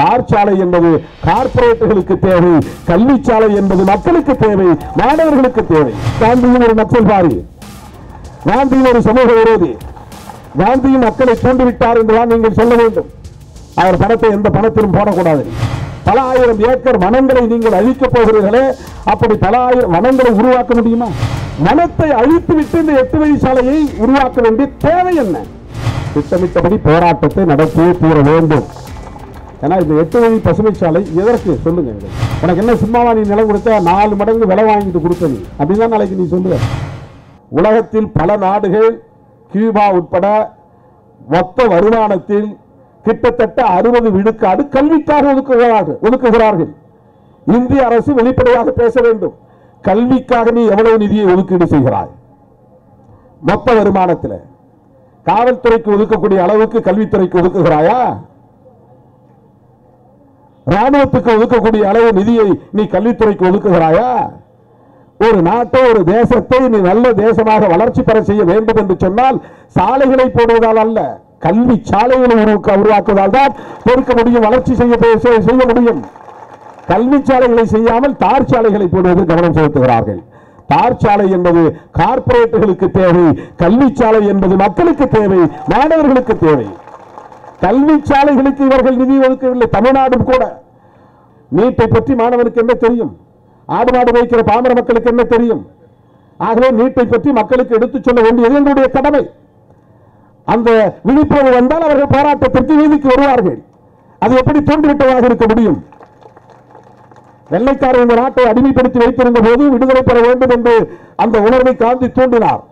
தார்ச்சாலை என்பது கார்ப்பரேட்டுகளுக்கு தேவை கல்விச்சாலை என்பது மக்களுக்கு தேவை மாணவர்களுக்கு தேவை. காந்தியும் ஒரு நக்சல்வாதி காந்தியும் ஒரு சமூக விரோதி. காந்தியும் மக்களை தூண்டிவிட்டார் என்றுதான் நீங்கள் சொல்ல வேண்டும். அவர் பணத்தை எந்த பணத்திலும் போடக்கூடாது. பல ஆயிரம் ஏக்கர் வனங்களை நீங்கள் அழிக்கப் போகிறீர்களே அப்படி பல ஆயிரம் வனங்களை உருவாக்க முடியுமா? வனத்தை அழித்து விட்டு இந்த எட்டு வழி சாலையை உருவாக்க வேண்டிய தேவை என்ன? திட்டமிட்டபடி போராட்டத்தை நடத்தியே தீர வேண்டும். ஏன்னா இந்த எட்டு வழி பசுமை சாலை எதற்கு? சொல்லுங்க. எனக்கு. உனக்கு என்ன சும்மாவா நீ நிலம் கொடுத்த நாலு மடங்கு விலை வாங்கிட்டு கொடுத்த நீ அப்படின்னு நாளைக்கு நீ சொல்லுவ. உலகத்தில் பல நாடுகள் கியூபா உட்பட மொத்த வருமானத்தில் கிட்டத்தட்ட அறுபது விழுக்காடு கல்விக்காக ஒதுக்குகிறார்கள் ஒதுக்குகிறார்கள். இந்திய அரசு வெளிப்படையாக பேச வேண்டும். கல்விக்காக நீ எவ்வளவு நிதியை ஒதுக்கீடு செய்கிறாய்? மொத்த வருமானத்தில். காவல்துறைக்கு ஒதுக்கக்கூடிய அளவுக்கு கல்வித்துறைக்கு ஒதுக்குகிறாயா? ராணுவத்துக்கு ஒதுக்கக்கூடிய அளவு நிதியை நீ கல்வித்துறைக்கு ஒதுக்குகிறாயா? ஒரு நாட்டை ஒரு தேசத்தை நீ நல்ல தேசமாக வளர்ச்சி பெற செய்ய வேண்டும் என்று சொன்னால் சாலைகளை போடுவதால் அல்ல கல்வி சாலைகளை உருவாக்குவதால் தான் பொறுக்க முடியும் வளர்ச்சி செய்ய செய்ய- செய்ய முடியும். கல்வி சாலைகளை செய்யாமல் தார் சாலைகளை போடுவது கவனம் செலுத்துகிறார்கள். தார் சாலை என்பது கார்ப்பரேட்டுகளுக்கு தேவை கல்வி சாலை என்பது மக்களுக்கு தேவை மாணவர்களுக்கு தேவை. கல்வி சாலைகளுக்கு இவர்கள் நிதி ஒதுக்கவில்லை தமிழ்நாடும் கூட. நீட்டை பற்றி மாணவனுக்கு என்ன தெரியும்? ஆடு மாடு வைக்கிற பாமர மக்களுக்கு என்ன தெரியும்? ஆகவே நீட்டை பற்றி மக்களுக்கு எடுத்துச் சொல்ல வேண்டியது எங்களுடைய கடமை. அந்த விழிப்புணர்வு வந்தால் அவர்கள் போராட்டத்திற்கு வீதிக்கு வருவார்கள். அது எப்படி தூண்டிவிட்டதாக இருக்க முடியும்? வெள்ளைக்காரர் இந்த நாட்டை அடிமைப்படுத்தி வைத்திருந்த போது விடுதலை பெற வேண்டும் என்று அந்த உணர்வை காந்தி தூண்டினார்.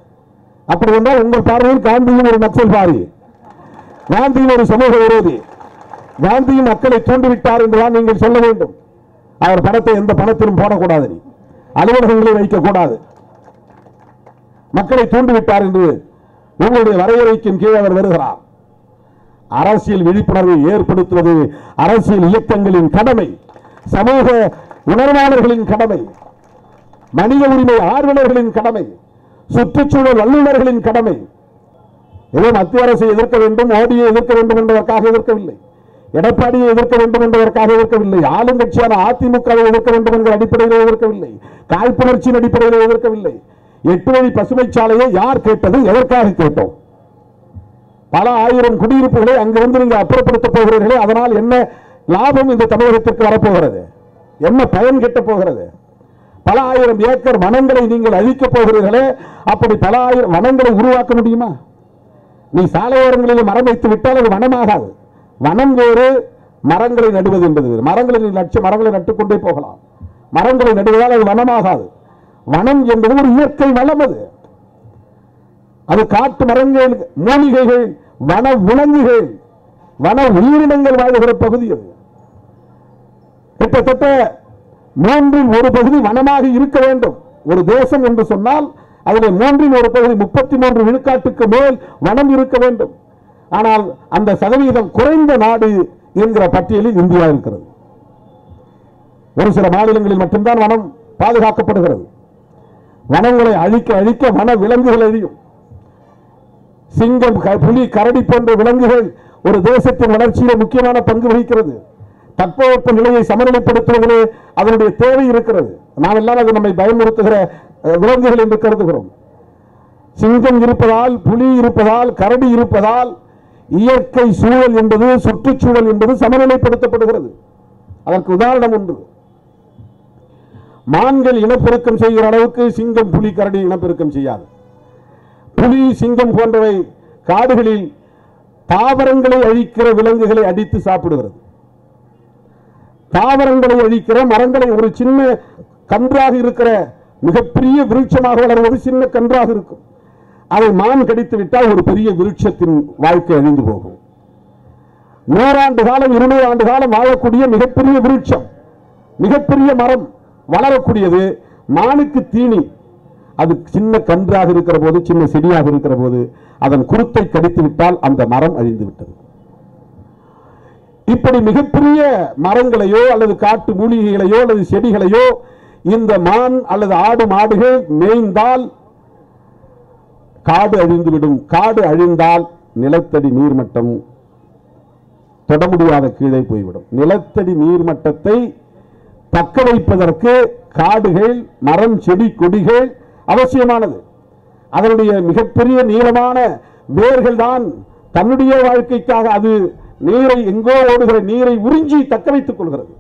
அப்படி என்றால் உங்கள் பார்வையில் காந்தியும் ஒரு நக்சல்வாதி. காந்தியும் ஒரு சமூக விரோதி. காந்தியும் மக்களை தூண்டிவிட்டார் என்றுதான் நீங்கள் சொல்ல வேண்டும். அவர் பணத்தை எந்த பணத்திலும் போடக்கூடாது. அலுவலகங்களை அலுவலகங்களில் வைக்கக்கூடாது. மக்களை தூண்டிவிட்டார் என்று உங்களுடைய வரையறைக்கின் கீழ் அவர் வருகிறார். அரசியல் விழிப்புணர்வை ஏற்படுத்துவது அரசியல் இயக்கங்களின் கடமை சமூக உணர்வாளர்களின் கடமை மனித உரிமை ஆர்வலர்களின் கடமை சுற்றுச்சூழல் வல்லுநர்களின் கடமை ஏதோ மத்திய அரசை எதிர்க்க வேண்டும் மோடியை எதிர்க்க வேண்டும் என்பதற்காக எதிர்க்கவில்லை. எடப்பாடியை எதிர்க்க வேண்டும் என்பதற்காக எதிர்க்கவில்லை. ஆளும் கட்சியான அதிமுகவை எதிர்க்க வேண்டும் என்கிற அடிப்படையிலே எதிர்க்கவில்லை. காழ்ப்புணர்ச்சியின் அடிப்படையிலே எதிர்க்கவில்லை. எட்டு வழி பசுமை சாலையை யார் கேட்டது எதற்காக கேட்டோம்? பல ஆயிரம் குடியிருப்புகளை அங்கிருந்து நீங்கள் அப்புறப்படுத்த போகிறீர்களே அதனால் என்ன லாபம் இந்த தமிழகத்திற்கு வரப்போகிறது? என்ன பயன் கிட்ட போகிறது? பல ஆயிரம் ஏக்கர் வனங்களை நீங்கள் அழிக்கப் போகிறீர்களே அப்படி பல ஆயிரம் வனங்களை உருவாக்க முடியுமா? நீ சாலையோரங்களில் மரம் வைத்து விட்டால் அது வனமாகாது. வனம் வேறு மரங்களை நடுவது என்பது வேறு. மரங்களை நீ லட்சம் மரங்களை நட்டுக்கொண்டே போகலாம். மரங்களை நடுவதால் அது வனமாகாது. வனம் என்பது ஒரு இயற்கை வளம் அது. அது காட்டு மரங்கள் மூலிகைகள் வன விலங்குகள் வன உயிரினங்கள் வாழ்கிற பகுதி அது. கிட்டத்தட்ட மூன்றில் ஒரு பகுதி வனமாக இருக்க வேண்டும். ஒரு தேசம் என்று சொன்னால் அதில் மூன்றில் ஒரு பகுதி முப்பத்தி மூன்று விழுக்காட்டுக்கு மேல் வனம் இருக்க வேண்டும். ஆனால் அந்த சதவீதம் குறைந்த நாடு என்கிற பட்டியலில் இந்தியா இருக்கிறது. ஒரு சில மாநிலங்களில் மட்டும்தான் வனம் பாதுகாக்கப்படுகிறது. வனங்களை அழிக்க அழிக்க வன விலங்குகள் அழியும் சிங்கம் க- புலி கரடி போன்ற விலங்குகள் ஒரு தேசத்தின் வளர்ச்சியில் முக்கியமான பங்கு வகிக்கிறது. தட்பவெப்ப நிலையை சமநிலைப்படுத்துவதிலே அதனுடைய தேவை இருக்கிறது. நாம் எல்லாம் அது நம்மை பயமுறுத்துகிற விலங்குகள் என்று கருதுகிறோம். சிங்கம் இருப்பதால் புலி இருப்பதால் கரடி இருப்பதால் இயற்கை சூழல் என்பது சுற்றுச்சூழல் என்பது சமநிலைப்படுத்தப்படுகிறது. அதற்கு உதாரணம் ஒன்று. மான்கள் இனப்பெருக்கம் செய்கிற அளவுக்கு சிங்கம் புலி கரடி இனப்பெருக்கம் செய்யாது. புலி சிங்கம் போன்றவை காடுகளில் தாவரங்களை அழிக்கிற விலங்குகளை அடித்து சாப்பிடுகிறது. தாவரங்களை அழிக்கிற மரங்களை ஒரு சின்ன கன்றாக இருக்கிற மிகப்பெரிய விருட்சமாக வளர்வது சின்ன கன்றாக இருக்கும். அதை மான் கடித்து விட்டால் ஒரு பெரிய விருட்சத்தின் வாழ்க்கை அழிந்து போகும். நூறாண்டு காலம் இருநூறு ஆண்டு காலம் வாழக்கூடிய மிகப்பெரிய விருட்சம் மிகப்பெரிய மரம் வளரக்கூடியது மானுக்கு தீனி. அது சின்ன கன்றாக இருக்கிற போது சின்ன செடியாக இருக்கிற போது அதன் குருத்தை கடித்து விட்டால் அந்த மரம் அழிந்து விட்டது. இப்படி மிகப்பெரிய மரங்களையோ அல்லது காட்டு மூலிகைகளையோ அல்லது செடிகளையோ இந்த மான் அல்லது ஆடு மாடுகள் மேய்ந்தால் காடு அழிந்துவிடும். காடு அழிந்தால் நிலத்தடி நீர்மட்டம் தொட முடியாத கீழே போய்விடும். நிலத்தடி நீர்மட்டத்தை தக்க வைப்பதற்கு காடுகள் மரம் செடி கொடிகள் அவசியமானது. அதனுடைய மிகப்பெரிய நீளமான வேர்கள் தான் தன்னுடைய வாழ்க்கைக்காக அது நீரை எங்கோ ஓடுகிற நீரை உறிஞ்சி தக்க வைத்துக் கொள்கிறது.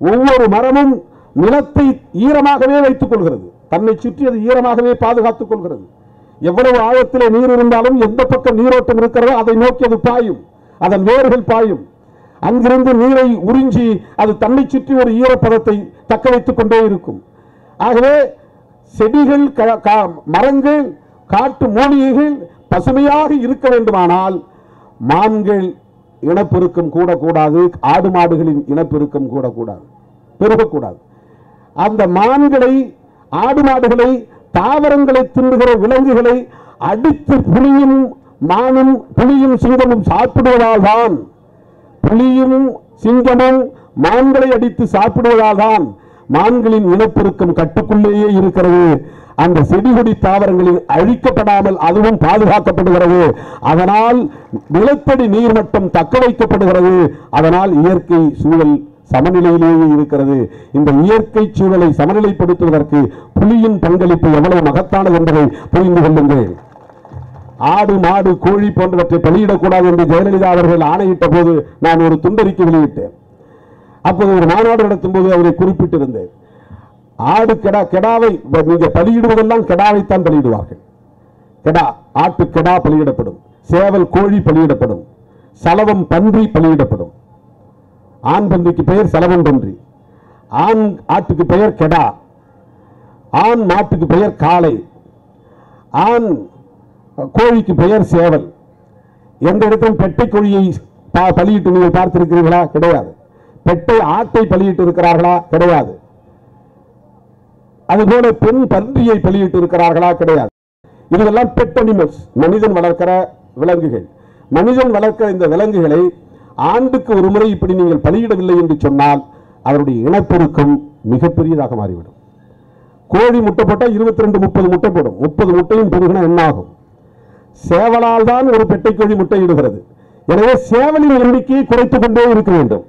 ஒவ்வொரு மரமும் நிலத்தை ஈரமாகவே வைத்துக் கொள்கிறது. தன்னை சுற்றி அது ஈரமாகவே பாதுகாத்துக் கொள்கிறது. எவ்வளவு ஆழத்தில் நீர் இருந்தாலும் எந்த பக்கம் நீரோட்டம் இருக்கிறதோ அதை நோக்கி அது பாயும். அதன் வேர்கள் பாயும். அங்கிருந்து நீரை உறிஞ்சி அது தன்னை சுற்றி ஒரு ஈரப்பதத்தை தக்க வைத்துக் கொண்டே இருக்கும். ஆகவே செடிகள் க- மரங்கள் காட்டு மூலிகைகள் பசுமையாக இருக்க வேண்டுமானால் மான்கள் இனப்பெருக்கம் கூடக்கூடாது ஆடு மாடுகளின் இனப்பெருக்கம் கூடக்கூடாது பெருகக்கூடாது. அந்த மான்களை ஆடு மாடுகளை தாவரங்களை தின்னுகிற விலங்குகளை அடித்து புலியும் மானும் புலியும் சிங்கமும் சாப்பிடுவதால் தான் புலியும் சிங்கமும் மான்களை அடித்து சாப்பிடுவதால் தான் மான்களின் இனப்பெருக்கம் கட்டுக்குள்ளேயே இருக்கிறது. அந்த செடி கொடி தாவரங்களில் அழிக்கப்படாமல் அதுவும் பாதுகாக்கப்படுகிறது. அதனால் நிலத்தடி நீர்மட்டம் தக்க வைக்கப்படுகிறது. அதனால் இயற்கை சூழல் சமநிலையிலேயே இருக்கிறது. இந்த இயற்கை சூழலை சமநிலைப்படுத்துவதற்கு புலியின் பங்களிப்பு எவ்வளவு மகத்தானது என்பதை புரிந்து கொள்ளுங்கள். ஆடு மாடு கோழி போன்றவற்றை பலியிடக்கூடாது என்று ஜெயலலிதா அவர்கள் ஆணையிட்ட போது நான் ஒரு துண்டறிக்கை வெளியிட்டேன். அப்போது ஒரு மாநாடு நடத்தும் போது அவரை குறிப்பிட்டிருந்தேன். ஆடு கெடா கெடாவை நீங்கள் பலியிடுவதெல்லாம் கெடாவைத்தான் பலியிடுவார்கள். கெடா ஆட்டு கெடா பலியிடப்படும். சேவல் கோழி பலியிடப்படும். சலவம் பன்றி பலியிடப்படும். ஆண் பன்றிக்கு பெயர் செலவன் பன்றி ஆண் ஆட்டுக்கு பெயர் கெடா. ஆண் மாட்டுக்கு பெயர் காளை. ஆண் கோழிக்கு பெயர் சேவல். எந்த இடத்தும் பெட்டை கோழியை பலியிட்டு நீங்கள் பார்த்திருக்கிறீர்களா? கிடையாது. பெட்டை ஆட்டை பலியிட்டு இருக்கிறார்களா? கிடையாது. அதுபோல பெண் பன்றியை பலியிட்டு இருக்கிறார்களா? கிடையாது. இதெல்லாம் பெட் அனிமல்ஸ். மனிதன் வளர்க்கிற விலங்குகள். மனிதன் வளர்க்கிற இந்த விலங்குகளை ஆண்டுக்கு ஒரு முறை இப்படி நீங்கள் பலியிடவில்லை என்று சொன்னால் அவருடைய இனப்பெருக்கம் மிகப்பெரியதாக மாறிவிடும். கோழி முட்டை போட்டால் இருபத்தி ரெண்டு முப்பது முட்டை போடும். முப்பது முட்டையும் பெருகினா என்னாகும் சேவலால் தான் ஒரு பெட்டை கோழி முட்டையிடுகிறது எனவே சேவலின் எண்ணிக்கையை குறைத்துக் கொண்டே இருக்க வேண்டும்.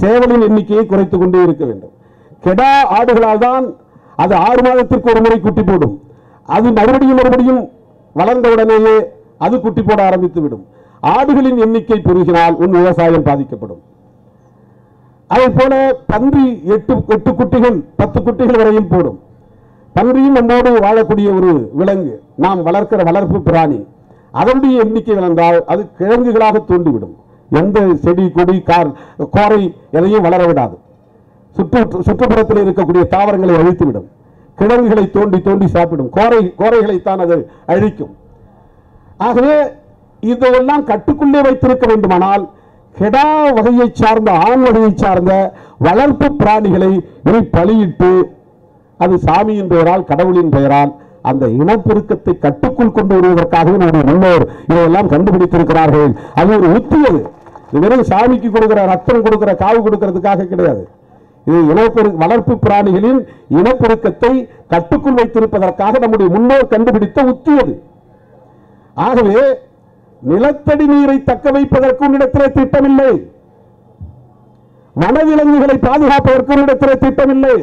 சேவலின் எண்ணிக்கையை குறைத்துக் கொண்டே இருக்க வேண்டும். கெடா ஆடுகளால் தான் அது ஆறு மாதத்திற்கு ஒரு முறை குட்டி போடும். அது மறுபடியும் மறுபடியும் வளர்ந்த உடனேயே அது குட்டி போட ஆரம்பித்து விடும். ஆடுகளின் எண்ணிக்கை பெருகினால் உன் விவசாயம் பாதிக்கப்படும். அதை போல பன்றி எட்டு எட்டு குட்டிகள் பத்து குட்டிகள் வரையும் போடும். பன்றியும் நம்மோடு வாழக்கூடிய ஒரு விலங்கு. நாம் வளர்க்கிற வளர்ப்பு பிராணி. அதனுடைய எண்ணிக்கை வளர்ந்தால் அது கிழங்குகளாக தூண்டிவிடும் எந்த செடி கொடி கார் கோரை எதையும் வளர விடாது. சுற்று சுற்றுப்புறத்தில் இருக்கக்கூடிய தாவரங்களை அழித்துவிடும். கிழங்குகளை தோண்டி தோண்டி சாப்பிடும். கோரை கோரைகளைத்தான் அது அழிக்கும். ஆகவே இதெல்லாம் கட்டுக்குள்ளே வைத்திருக்க வேண்டுமானால் கெடா வகையை சார்ந்த ஆண் வகையை சார்ந்த வளர்ப்பு பிராணிகளை இனி பலியிட்டு அது சாமியின் பெயரால் கடவுளின் பெயரால் அந்த இனப்பெருக்கத்தை கட்டுக்குள் கொண்டு வருவதற்காகவே நம்முடைய முன்னோர் இதையெல்லாம் கண்டுபிடித்திருக்கிறார்கள். அது ஒரு உத்தி அது இது வெறும் சாமிக்கு கொடுக்கிற ரத்தம் கொடுக்கிற காவு கொடுக்கிறதுக்காக கிடையாது. இது இனப்பெரு வளர்ப்பு பிராணிகளின் இனப்பெருக்கத்தை கட்டுக்குள் வைத்திருப்பதற்காக நம்முடைய முன்னோர் கண்டுபிடித்த உத்தி அது ஆகவே நிலத்தடி நீரை தக்க வைப்பதற்கு உன்னிடத்திலே திட்டமில்லை. வனவிலங்குகளை பாதுகாப்பதற்கு உன்னிடத்திலே திட்டமில்லை.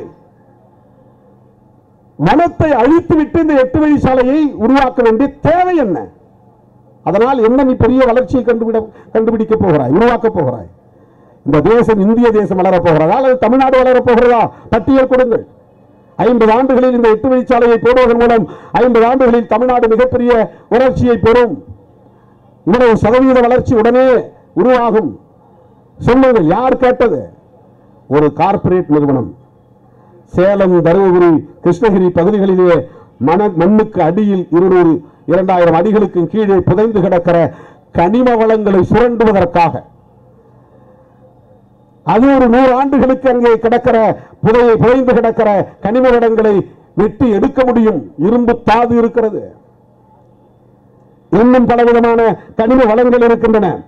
வனத்தை அழித்துவிட்டு இந்த எட்டு வழி சாலையை உருவாக்க வேண்டிய தேவை என்ன? அதனால் என்ன நீ பெரிய வளர்ச்சியை கண்டுபிட கண்டுபிடிக்க போகிறாய் உருவாக்க போகிறாய்? இந்த தேசம் இந்திய தேசம் வளரப்போகிறதா அல்லது தமிழ்நாடு வளரப் போகிறதா? பட்டியல் கொடுங்கள். ஐம்பது ஆண்டுகளில் இந்த எட்டு வழிச்சாலையை போடுவதன் மூலம் ஐம்பது ஆண்டுகளில் தமிழ்நாடு மிகப்பெரிய வளர்ச்சியை பெறும். இவ்வளவு சதவீத வளர்ச்சி உடனே உருவாகும். சொன்னது யார் கேட்டது? ஒரு கார்பரேட் நிறுவனம். சேலம் தருமபுரி கிருஷ்ணகிரி பகுதிகளிலே மண மண்ணுக்கு அடியில் இருநூறு இரண்டாயிரம் அடிகளுக்கு கீழே புதைந்து கிடக்கிற கனிம வளங்களை சுரண்டுவதற்காக. அது ஒரு நூறு ஆண்டுகளுக்கு அங்கே கிடக்கிற புதையை புதைந்து கிடக்கிற கனிம வளங்களை வெட்டி எடுக்க முடியும். இரும்பு தாது இருக்கிறது. இன்னும் பலவிதமான கனிம வளங்கள் இருக்கின்றன.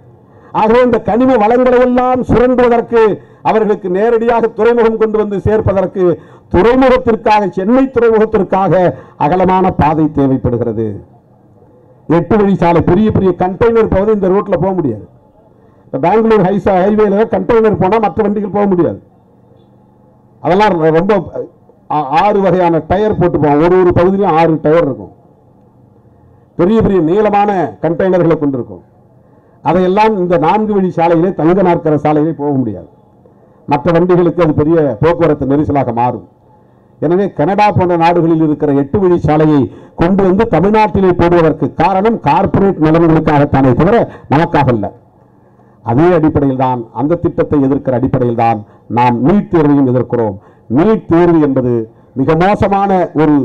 ஆகவே இந்த கனிம வளங்களை எல்லாம் சுரண்டுவதற்கு அவர்களுக்கு நேரடியாக துறைமுகம் கொண்டு வந்து சேர்ப்பதற்கு துறைமுகத்திற்காக சென்னை துறைமுகத்திற்காக அகலமான பாதை தேவைப்படுகிறது. எட்டு வழி சாலை பெரிய பெரிய கண்டெய்னர் போவது இந்த ரோட்டில் போக முடியாது. இப்போ பெங்களூர் ஹைசா ஹைவேல கண்டெய்னர் போனால் மற்ற வண்டிகள் போக முடியாது. அதெல்லாம் ரொம்ப ஆ- ஆறு வகையான டயர் போட்டு போவோம் ஒரு ஒரு பகுதியிலும் ஆறு டயர் இருக்கும். பெரிய பெரிய நீளமான கண்டெய்னர்களை கொண்டிருக்கும். அதையெல்லாம் இந்த நான்கு வழி சாலையிலே தங்க நாற்கர சாலையிலே போக முடியாது. மற்ற வண்டிகளுக்கு அது பெரிய போக்குவரத்து நெரிசலாக மாறும். எனவே கனடா போன்ற நாடுகளில் இருக்கிற எட்டு வழி சாலையை கொண்டு வந்து தமிழ்நாட்டிலே போடுவதற்கு காரணம் கார்ப்பரேட் நலன்களுக்காகத்தானே தவிர நமக்காக அல்ல. அதே அடிப்படையில் தான் அந்த திட்டத்தை எதிர்க்கிற அடிப்படையில் தான் நாம் நீட் தேர்வையும் எதிர்க்கிறோம். நீட் தேர்வு என்பது மிக மோசமான ஒரு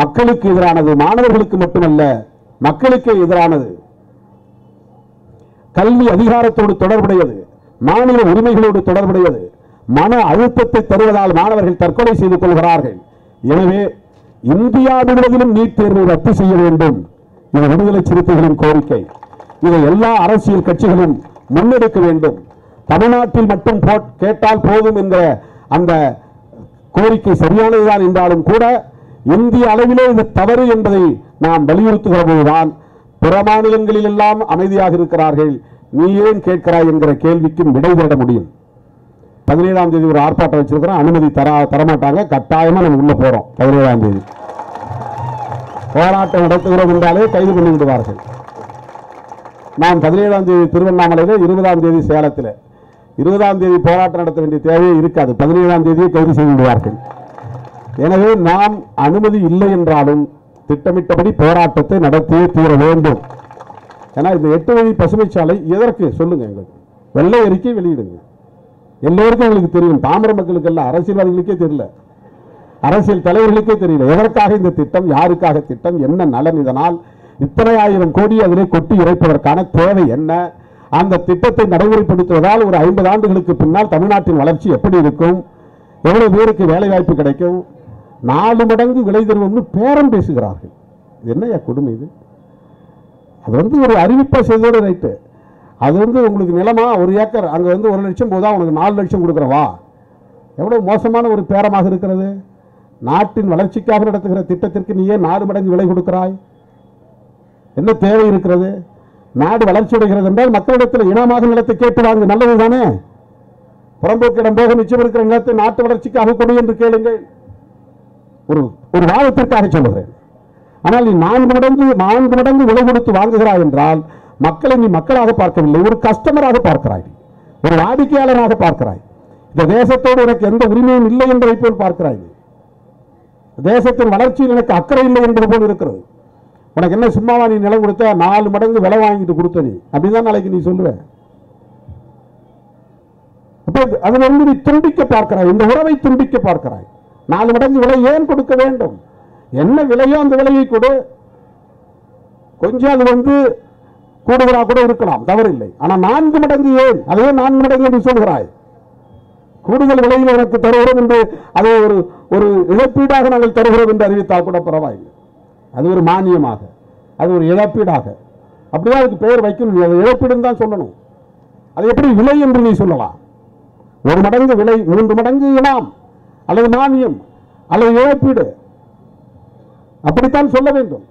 மக்களுக்கு எதிரானது மாணவர்களுக்கு மட்டுமல்ல மக்களுக்கு எதிரானது. கல்வி அதிகாரத்தோடு தொடர்புடையது மாநில உரிமைகளோடு தொடர்புடையது மன அழுத்தத்தை தருவதால் மாணவர்கள் தற்கொலை செய்து கொள்கிறார்கள். எனவே இந்தியா முழுவதிலும் நீட் தேர்வை ரத்து செய்ய வேண்டும். இது விடுதலை சிறுத்தைகளின் கோரிக்கை. இதை எல்லா அரசியல் கட்சிகளும் முன்னெடுக்க வேண்டும். தமிழ்நாட்டில் மட்டும் கேட்டால் போதும் என்ற அந்த கோரிக்கை சரியானதுதான் என்றாலும் கூட இந்திய அளவிலே இது தவறு என்பதை நாம் வலியுறுத்துகிற போதுதான் பிற மாநிலங்களில் எல்லாம் அமைதியாக இருக்கிறார்கள். நீ ஏன் கேட்கிறாய் என்கிற கேள்விக்கும் விடை தேட முடியும். பதினேழாம் தேதி ஒரு ஆர்ப்பாட்டம் வச்சிருக்கிறோம். அனுமதி தரா தரமாட்டாங்க. கட்டாயமா நம்ம உள்ள போறோம். பதினேழாம் தேதி. போராட்டம் நடத்துகிறோம் என்றாலே கைது பண்ணி விடுவார்கள். நான் பதினேழாம் தேதி திருவண்ணாமலையில் இருபதாம் தேதி சேலத்தில். இருபதாம் தேதி போராட்டம் நடத்த வேண்டிய தேவையே இருக்காது. பதினேழாம் தேதியை கைது செய்து விடுவார்கள். எனவே நாம் அனுமதி இல்லை என்றாலும் திட்டமிட்டபடி போராட்டத்தை நடத்தியே தீர வேண்டும். ஏன்னா இந்த எட்டு வழி பசுமை சாலை எதற்கு? சொல்லுங்க எங்களுக்கு. வெள்ளை அறிக்கை வெளியிடுங்க. எல்லோருக்கும் எங்களுக்கு தெரியும். தாமிர மக்களுக்கு எல்லாம் அரசியல்வாதிகளுக்கே தெரியல. அரசியல் தலைவர்களுக்கே தெரியல. எதற்காக இந்த திட்டம் யாருக்காக திட்டம் என்ன நலன்? இதனால் இத்தனை ஆயிரம் கோடி அதிலே கொட்டி இறைப்பதற்கான தேவை என்ன? அந்த திட்டத்தை நடைமுறைப்படுத்துவதால் ஒரு ஐம்பது ஆண்டுகளுக்கு பின்னால் தமிழ்நாட்டின் வளர்ச்சி எப்படி இருக்கும்? எவ்வளவு பேருக்கு வேலை வாய்ப்பு கிடைக்கும்? நாலு மடங்கு விலை தருவோம்னு பேரம் பேசுகிறார்கள். இது என்னையா கொடுமை இது? அது வந்து ஒரு அறிவிப்பாக செய்தோட ரைட்டு. அது வந்து உங்களுக்கு நிலமா? ஒரு ஏக்கர். அங்கே வந்து ஒரு லட்சம் போதா? உனக்கு நாலு லட்சம் கொடுக்குறவா? எவ்வளோ மோசமான ஒரு பேரமாக இருக்கிறது? நாட்டின் வளர்ச்சிக்காக நடத்துகிற திட்டத்திற்கு நீ ஏன் நாலு மடங்கு விலை கொடுக்கிறாய். என்ன தேவை இருக்கிறது? நாடு வளர்ச்சி அடைகிறது என்றால் மக்களிடத்தில் இனமாக நிலத்தை கேட்டு வாங்க. நல்லது தானே புறம்போக்கிடம் போக மிச்சம் இருக்கிற நிலத்தை நாட்டு வளர்ச்சிக்காக கொடு என்று கேளுங்கள். ஒரு ஒரு வாதத்திற்காக சொல்லுகிறேன். ஆனால் நீ நான்கு மடங்கு நான்கு மடங்கு விலை கொடுத்து வாங்குகிறாய் என்றால் மக்களை நீ மக்களாக பார்க்கவில்லை ஒரு கஸ்டமராக பார்க்கிறாய் ஒரு வாடிக்கையாளராக பார்க்கிறாய். இந்த தேசத்தோடு எனக்கு எந்த உரிமையும் இல்லை என்பதை போல் பார்க்கிறாய் தேசத்தின் வளர்ச்சியில் எனக்கு அக்கறை இல்லை என்பது போல் இருக்கிறது. உனக்கு என்ன சும்மாவா நீ நிலம் கொடுத்த நாலு மடங்கு விலை வாங்கிட்டு கொடுத்த நீ. அப்படிதான் நாளைக்கு நீ சொல்லுவேன் அப்போ அதிலிருந்து நீ துண்டிக்க பார்க்கிறாய் இந்த உறவை துண்டிக்க பார்க்கிறாய். நாலு மடங்கு விலை ஏன் கொடுக்க வேண்டும்? என்ன விலையோ அந்த விலையை கொடு. கொஞ்சம் அது வந்து கூடுதலா கூட இருக்கலாம் தவறில்லை. ஆனால் நான்கு மடங்கு ஏன்? அதே நான்கு மடங்கு என்று சொல்கிறாய். கூடுதல் விலையில் எனக்கு தருகிறோம் என்று அதை ஒரு ஒரு இழப்பீடாக நாங்கள் தருகிறோம் என்று அறிவித்தால் கூட பரவாயில்லை. அது ஒரு மானியமாக அது ஒரு இழப்பீடாக. அப்படிதான் அதுக்கு பெயர் வைக்கணும். நீ இழப்பீடுன்னு தான் சொல்லணும். அது எப்படி விலை என்று நீ சொல்லலாம். ஒரு மடங்கு விலை மூன்று மடங்கு இனாம் அல்லது மானியம் அல்லது இழப்பீடு. அப்படித்தான் சொல்ல வேண்டும்.